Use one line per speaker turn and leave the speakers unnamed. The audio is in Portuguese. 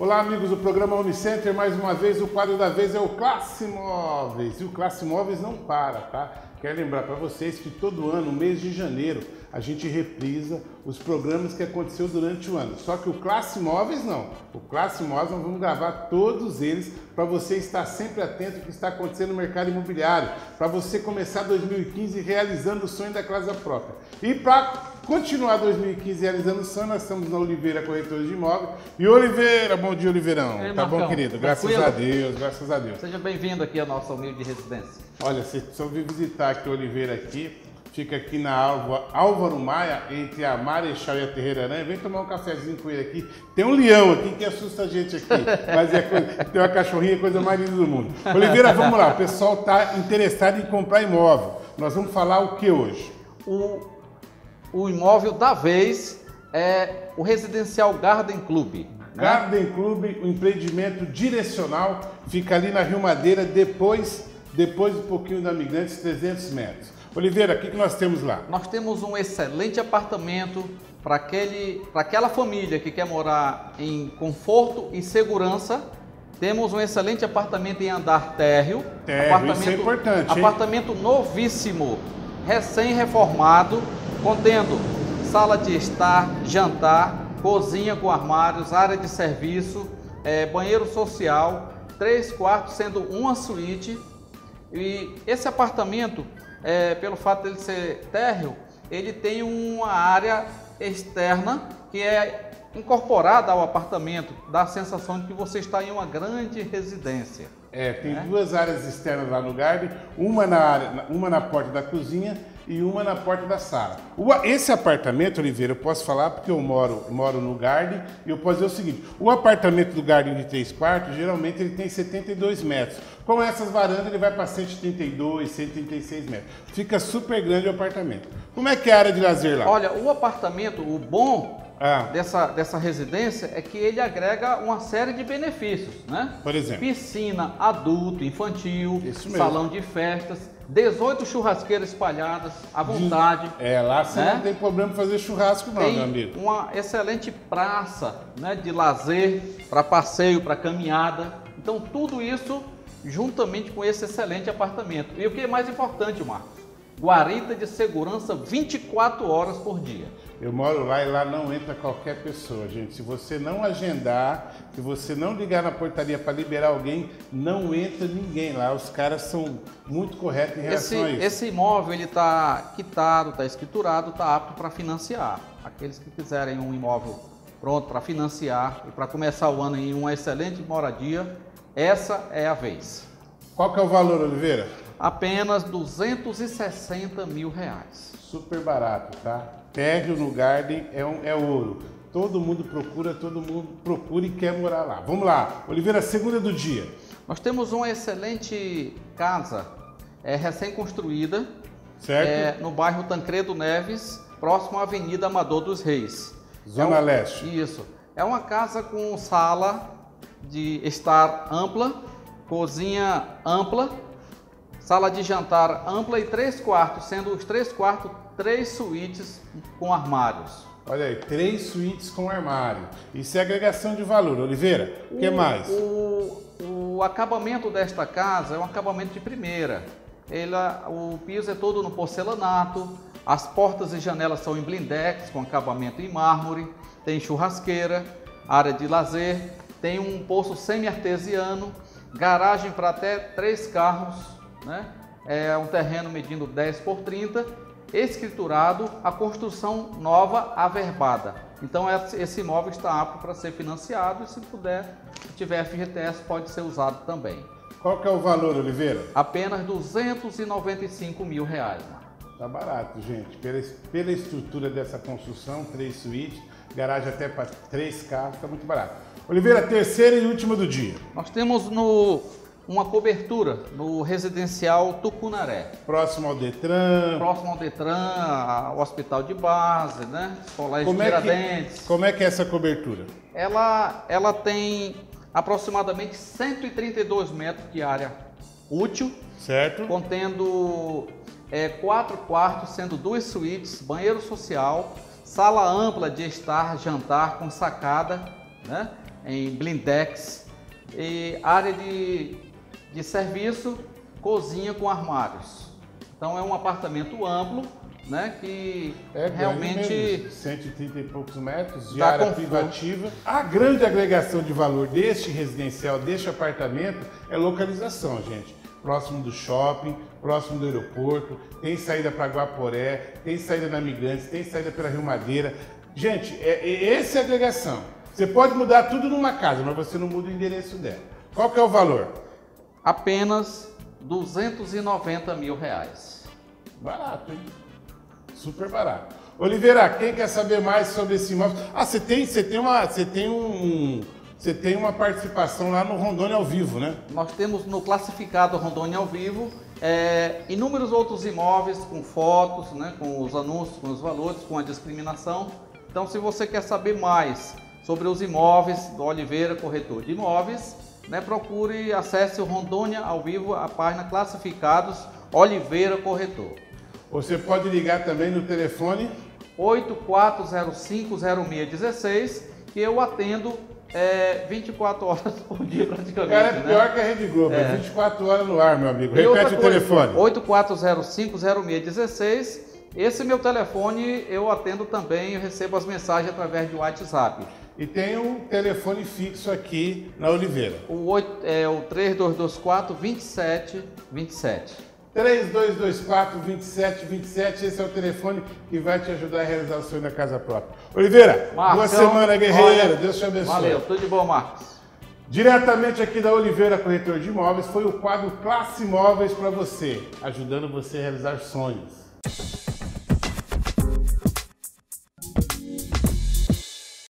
Olá, amigos do programa Unicenter. Mais uma vez, o quadro da vez é o Classe Móveis. E o Classe Móveis não para, tá? Quero lembrar para vocês que todo ano, no mês de janeiro, a gente reprisa os programas que aconteceu durante o ano. Só que o Classe Móveis não. O Classe Móveis nós vamos gravar todos eles para você estar sempre atento ao que está acontecendo no mercado imobiliário, para você começar 2015 realizando o sonho da casa própria. E para continuar 2015 realizando o sonho, nós estamos na Oliveira Corretora de Imóveis. E Oliveira, bom dia, Oliveirão.
Ei,
tá
Marcão,
bom, querido? Graças
tranquilo?
a Deus, graças a Deus.
Seja bem-vindo aqui à nossa humilde residência.
Olha, você só vir visitar aqui o Oliveira aqui, fica aqui na Álva- Álvaro Maia, entre a Marechal e a Terreira Aranha. Vem tomar um cafezinho com ele aqui. Tem um leão aqui que assusta a gente aqui, mas é coisa- tem uma cachorrinha, coisa mais linda do mundo. Oliveira, vamos lá, o pessoal está interessado em comprar imóvel. Nós vamos falar o que hoje?
O, o imóvel da vez é o Residencial Garden Club. né?
Garden Club, o empreendimento direcional, fica ali na Rio Madeira, depois, depois um pouquinho da Migrantes, 300 metros. Oliveira, o que, que nós temos lá?
Nós temos um excelente apartamento para aquela família que quer morar em conforto e segurança. Temos um excelente apartamento em andar térreo.
Térreo,
apartamento,
isso é importante, hein?
Apartamento novíssimo, recém-reformado, contendo sala de estar, jantar, cozinha com armários, área de serviço, eh, banheiro social, três quartos, sendo uma suíte. E esse apartamento, é, pelo fato dele ser térreo, ele tem uma área externa que é incorporada ao apartamento, dá a sensação de que você está em uma grande residência.
É, tem duas áreas externas lá no Garden, uma na, área, uma na porta da cozinha e uma na porta da sala. O- esse apartamento, Oliveira, eu posso falar porque eu moro, moro no Garden e eu posso dizer o seguinte: o apartamento do Garden de três quartos, geralmente ele tem 72 metros. Com essas varandas, ele vai para 132, 136 metros. Fica super grande o apartamento. Como é que é a área de lazer lá?
Olha, o apartamento, o bom
Ah.
dessa, dessa residência é que ele agrega uma série de benefícios, né?
Por exemplo?
Piscina adulto, infantil, salão de festas, 18 churrasqueiras espalhadas à vontade.
É, lá você
Né?
não tem problema fazer churrasco, não,
Tem
meu amigo.
uma excelente praça né, de lazer, para passeio, para caminhada. Então, tudo isso juntamente com esse excelente apartamento. E o que é mais importante, Marcos? Guarita de segurança 24 horas por dia.
Eu moro lá e lá não entra qualquer pessoa, gente. Se você não agendar, se você não ligar na portaria para liberar alguém, não entra ninguém lá. Os caras são muito corretos em
Esse,
relação a isso.
esse imóvel ele está quitado, está escriturado, está apto para financiar. Aqueles que quiserem um imóvel pronto para financiar e para começar o ano em uma excelente moradia, essa é a vez.
Qual que é o valor, Oliveira?
Apenas 260 mil reais.
Super barato, tá? Térreo no Garden é, um, é ouro. Todo mundo procura, todo mundo procura e quer morar lá. Vamos lá. Oliveira, segunda do dia.
Nós temos uma excelente casa é, recém-construída
Certo?
é, no bairro Tancredo Neves, próximo à Avenida Amador dos Reis.
Zona
É um-
Leste.
Isso. É uma casa com sala de estar ampla, cozinha ampla, sala de jantar ampla e três quartos, sendo os três quartos três suítes com armários.
Olha aí, três suítes com armário. Isso é agregação de valor. Oliveira, o que mais?
O, o acabamento desta casa é um acabamento de primeira. Ela, o piso é todo no porcelanato, as portas e janelas são em blindex com acabamento em mármore, tem churrasqueira, área de lazer, tem um poço semi-artesiano, garagem para até três carros, né? É um terreno medindo 10 por 30, escriturado, a construção nova averbada. Então esse imóvel está apto para ser financiado e se puder, se tiver FGTS, pode ser usado também.
Qual que é o valor, Oliveira?
Apenas 295 mil reais.
Tá barato, gente. Pela, pela estrutura dessa construção, três suítes, garagem até para três carros, tá muito barato. Oliveira, terceira e última do dia.
Nós temos no, uma cobertura no residencial Tucunaré,
Próximo ao Detran.
próximo ao Detran, ao Hospital de Base, né? Colégio
Como é,
Tiradentes.
que, como é que é essa cobertura?
Ela, ela tem aproximadamente 132 metros de área útil,
Certo?
contendo é, quatro quartos, sendo duas suítes, banheiro social, sala ampla de estar, jantar com sacada, né? em blindex, e área de, de serviço, cozinha com armários. Então é um apartamento amplo, né, que
É
realmente
mesmo, 130 e poucos metros de área
conforto.
privativa. A grande agregação de valor deste residencial, deste apartamento, é localização, gente. Próximo do shopping, próximo do aeroporto, tem saída para Guaporé, tem saída na Migrantes, tem saída pela Rio Madeira. Gente, é, é, essa é a agregação. Você pode mudar tudo numa casa, mas você não muda o endereço dela. Qual que é o valor?
Apenas 290 mil reais.
Barato, hein? Super barato. Oliveira, quem quer saber mais sobre esse imóvel? Ah, você tem, você tem uma, você tem um, você tem uma participação lá no Rondônia ao vivo, né?
Nós temos no classificado Rondônia ao vivo é, inúmeros outros imóveis com fotos, né, com os anúncios, com os valores, com a discriminação. Então, se você quer saber mais sobre os imóveis do Oliveira Corretor de Imóveis, né, procure, acesse o Rondônia ao vivo, a página Classificados Oliveira Corretor.
Você pode ligar também no telefone
84050616 que eu atendo é, 24 horas por dia praticamente.
Cara, é
né?
pior que a Rede Globo, é. 24 horas no ar, meu amigo.
E
Repete o telefone.
84050616. Esse meu telefone eu atendo também, eu recebo as mensagens através do WhatsApp.
E tem um telefone fixo aqui na Oliveira.
O, oito- é o 3224 2727.
3224 2727, esse é o telefone que vai te ajudar a realizar o sonho da casa própria. Oliveira, boa
Marcão,
semana, guerreira.
olha,
Deus te abençoe.
Valeu, tudo de bom, Marcos.
Diretamente aqui da Oliveira Corretor de Imóveis, foi o quadro Classe Imóveis para você, ajudando você a realizar sonhos.